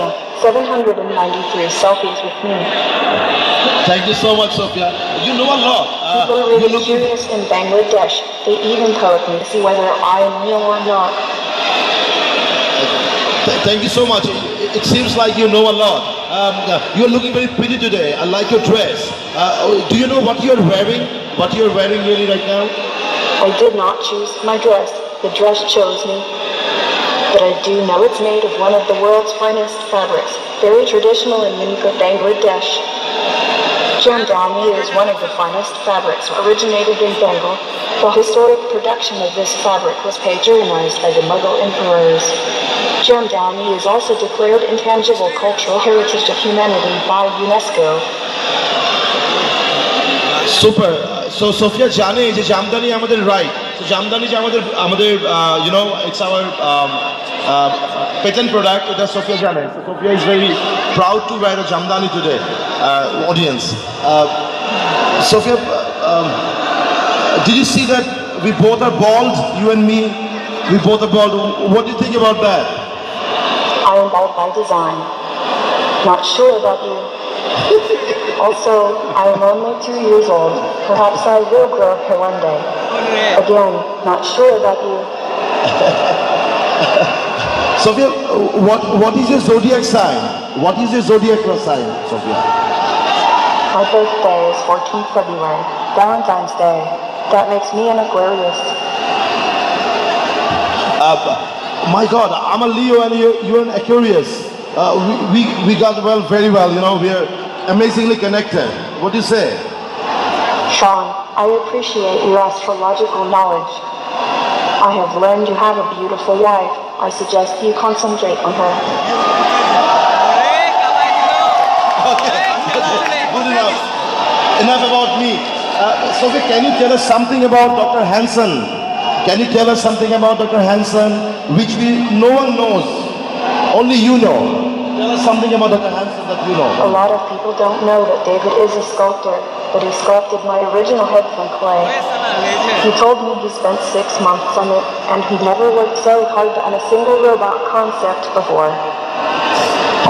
793 selfies with me. Thank you so much, Sophia. You know a lot. Uh, People are you're really curious in Bangladesh. They even poke me to see whether I am real or not. Th- thank you so much. It, it seems like you know a lot. Um, uh, you're looking very pretty today. I like your dress. Uh, do you know what you're wearing? What you're wearing really right now? I did not choose my dress. The dress chose me but I do know it's made of one of the world's finest fabrics, very traditional and unique of Bangladesh. Jamdani is one of the finest fabrics originated in Bengal. The historic production of this fabric was patronized by the Mughal emperors. Jamdani is also declared intangible cultural heritage of humanity by UNESCO. Super. So Sophia Jane, a Jamdani আমাদের right. Jamdani, Jamdani is uh, you know, it's our um, uh, patent product that Sophia Jane. So Sophia is very proud to wear a Jamdani today, uh, audience. Uh, Sophia, um, did you see that we both are bald, you and me? We both are bald. What do you think about that? I am bald by design. Not sure about you. also, I am only two years old. Perhaps I will grow hair one day. Again, not sure about you. sophia what what is your zodiac sign what is your zodiac sign sophia My birthday is 14th February, Valentine's Day. That makes me an Aquarius. Uh, my God, I'm a Leo and you're, you're an Aquarius. Uh, we, we, we got well, very well, you know, we're amazingly connected. What do you say? Sean, I appreciate your astrological knowledge. I have learned you have a beautiful wife. I suggest you concentrate on her. Good enough. Enough about me. Uh, Sophie, can you tell us something about Dr. Hanson? Can you tell us something about Dr. Hanson, which we no one knows, only you know. Tell us something about Dr. Hanson that you know. A lot of people don't know that David is a sculptor, but he sculpted my original head from clay. He told me he spent six months on it, and he'd never worked so hard on a single robot concept before.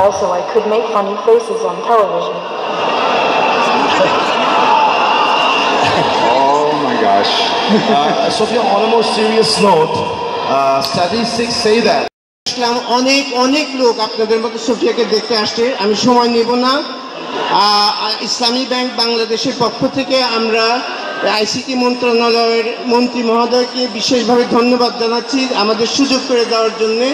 Also, I could make funny faces on television. Oh my gosh. Uh, Sophia, on a more serious note, uh, statistics say that আসলাম অনেক অনেক লোক আপনাদের মতো সোফিয়াকে দেখতে আসছে আমি সময় নেব না আহ, আর ইসলামী ব্যাংক বাংলাদেশের পক্ষ থেকে আমরা আইসিটি মন্ত্রণালয়ের মন্ত্রী মহোদয়কে বিশেষভাবে ধন্যবাদ জানাচ্ছি আমাদের সুযোগ করে দেওয়ার জন্যে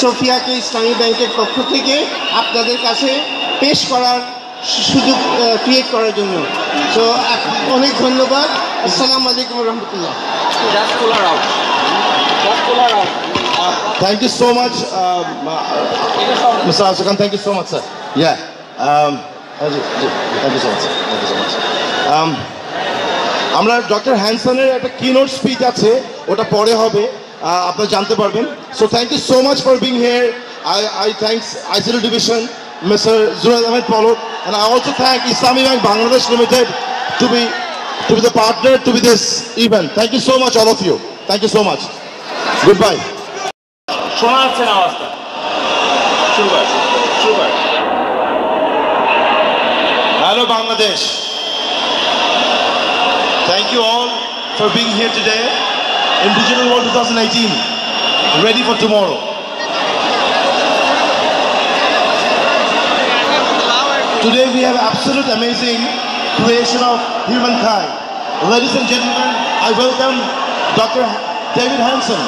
সোফিয়াকে ইসলামী ব্যাংকের পক্ষ থেকে আপনাদের কাছে পেশ করার সুযোগ ক্রিয়েট করার জন্য তো অনেক ধন্যবাদ আসসালামু আলাইকুম রহমতুল্লাহ. Thank you so much, um, uh, Mr. Asukhan. Thank you so much, sir. Yeah. Um, Thank আমরা ডক্টর হ্যান্ডসনের একটা কিনোর স্পিচ আছে, ওটা পরে হবে আপনারা জানতে পারবেন। So thank you so much for being here I I thanks ICD division mister Juraj Ahmed Palak and I also thank Islami Bank Bangladesh Limited to be to be the partner to be this event thank you so much all of you thank you so much goodbye শোনা যাচ্ছে না আওয়াজটা। Bangladesh. Thank you all for being here today in Digital World 2018. Ready for tomorrow. Today we have absolute amazing creation of humankind. Ladies and gentlemen, I welcome Dr. David Hanson.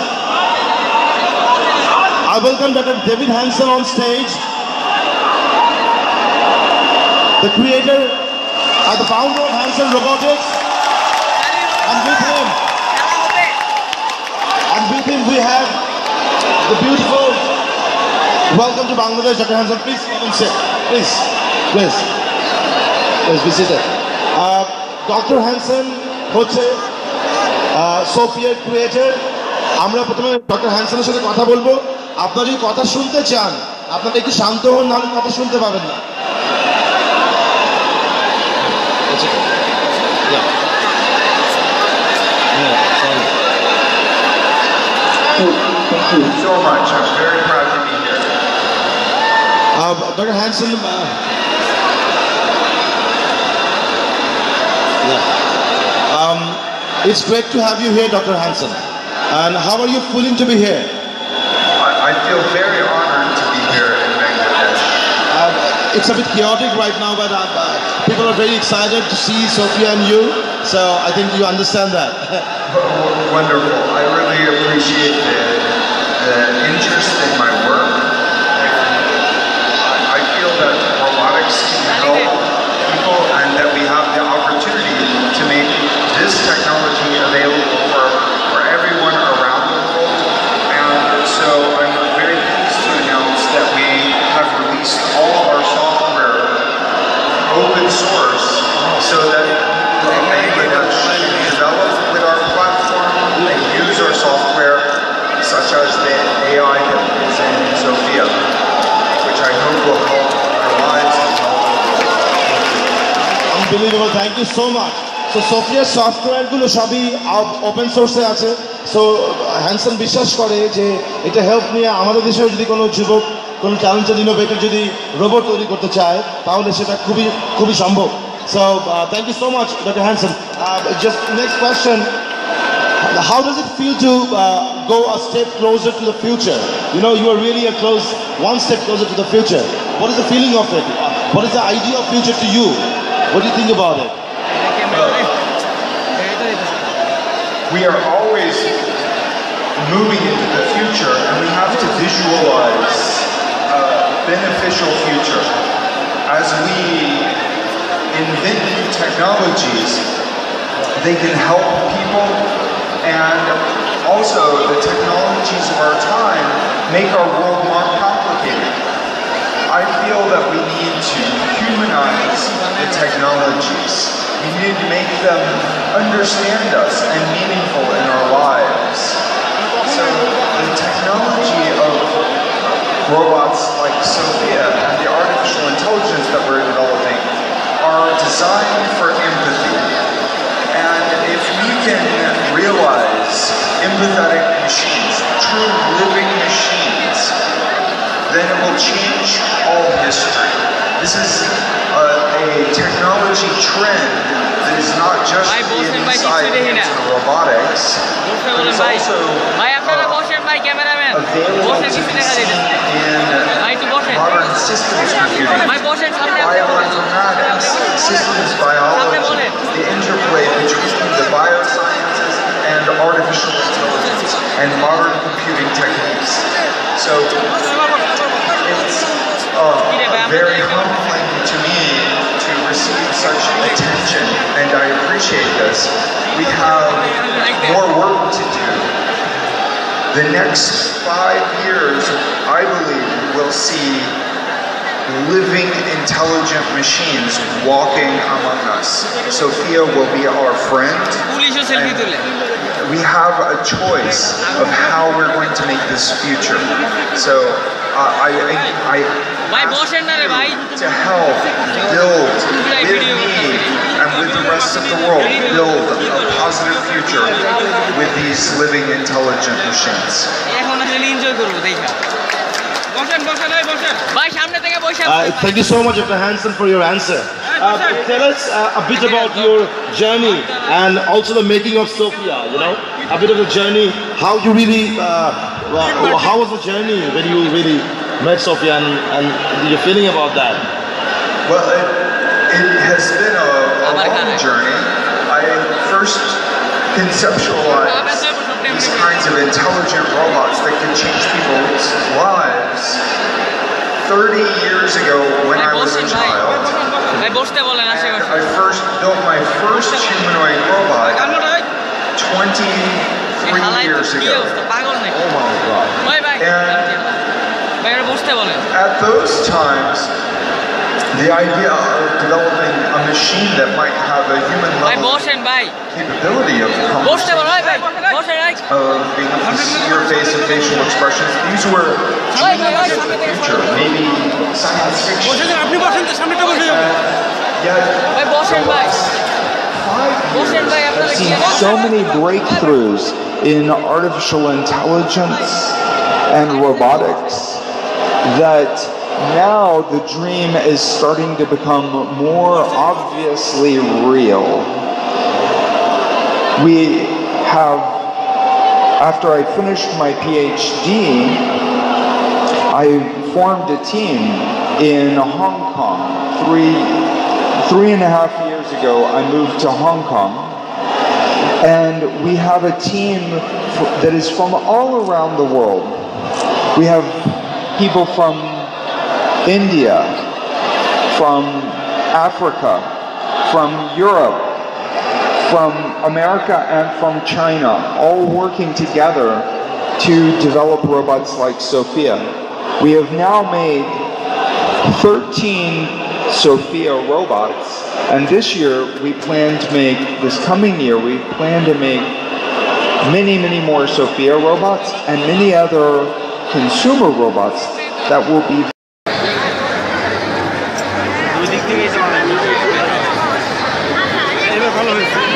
I welcome Dr. David Hanson on stage the creator and the founder of Hansen Robotics. And with him, and with him we have the beautiful welcome to Bangladesh, Dr. Hansen. Please come and sit. Please, please, please be seated. Uh, Dr. Hansen হচ্ছে সোফিয়ার creator আমরা প্রথমে doctor হ্যানসনের সাথে কথা বলব আপনারা যদি কথা শুনতে চান আপনারা একটু শান্ত হন নাহলে কথা শুনতে পাবেন না It's okay. Yeah. Yeah, sorry. Thank you so much. I'm very proud to be here. Uh, Dr. Hanson, uh, yeah. Um, it's great to have you here, Dr. Hanson. And how are you feeling to be here? I, I feel very honored to be here in Bangladesh. Uh, it's a bit chaotic right now, but uh, uh, people are very excited to see Sophia and you. So I think you understand that. Wonderful. I really appreciate the, the interest in my work. Unbelievable, thank you so much. So সোফিয়ার সফটওয়্যারগুলো সবই open সোর্সে আছে so Hanson বিশ্বাস করে যে এটা help নিয়ে আমাদের দেশেও যদি কোনো যুবক কোনো ট্যালেন্টেড ইনোভেটর যদি রোবট তৈরি করতে চায় তাহলে সেটা খুবই খুবই সম্ভব so thank you so much doctor Hanson just next question how does it feel to uh, go a step closer to the future? You know, you are really a close, one step closer to the future. What is the feeling of it? Uh, What is the idea of future to you? What do you think about it? we are always moving into the future and we have to visualize a beneficial future. As we invent new technologies, they can help people and also the technologies of our time make our world more complicated. I feel that we need to humanize the technologies. We need to make them understand us and meaningful in our lives. So the technology of robots like Sophia and the artificial intelligence that we're developing are designed for empathy. And if we can realize empathetic machines, true living machines, then it will change all history. This is a, a technology trend that is not just in science and robotics, but it's also uh, available in modern systems computing, bioinformatics, systems biology, the interplay between the biosciences and artificial intelligence and modern computing techniques. So attention, and I appreciate this. We have more work to do. The next five years, I believe, will see living intelligent machines walking among us. Sophia will be our friend. We have a choice of how we're going to make this future. So uh, I, I, I ask you to help build with me rest of the world build a positive future with these living intelligent machines. Uh, thank you so much, Dr. Hanson, for your answer. Uh, tell us uh, a bit about your journey and also the making of Sophia. you know, a bit of the journey, how you really, uh, well, how was the journey when you really met Sophia, and, and your feeling about that? Well, it, it has been a long journey. I first conceptualized these kinds of intelligent robots that can change people's lives 30 years ago when I was a child. And I first built my first humanoid robot 23 years ago. Oh my god. And at those times, the idea of developing a machine that might have a human level capability of of being able to see your face and facial expressions. These were dreams of the future, maybe science fiction. And yet, so I've seen so many breakthroughs in artificial intelligence and robotics that now the dream is starting to become more obviously real. We have, after I finished my PhD, I formed a team in Hong Kong. Three, three and a half years ago, I moved to Hong Kong. And we have a team that is from all around the world. We have people from India, from Africa, from Europe, from America, and from China, all working together to develop robots like Sophia. We have now made 13 Sophia robots, and this year we plan to make, this coming year, we plan to make many, many more Sophia robots and many other consumer robots that will be 这个意思你们看不是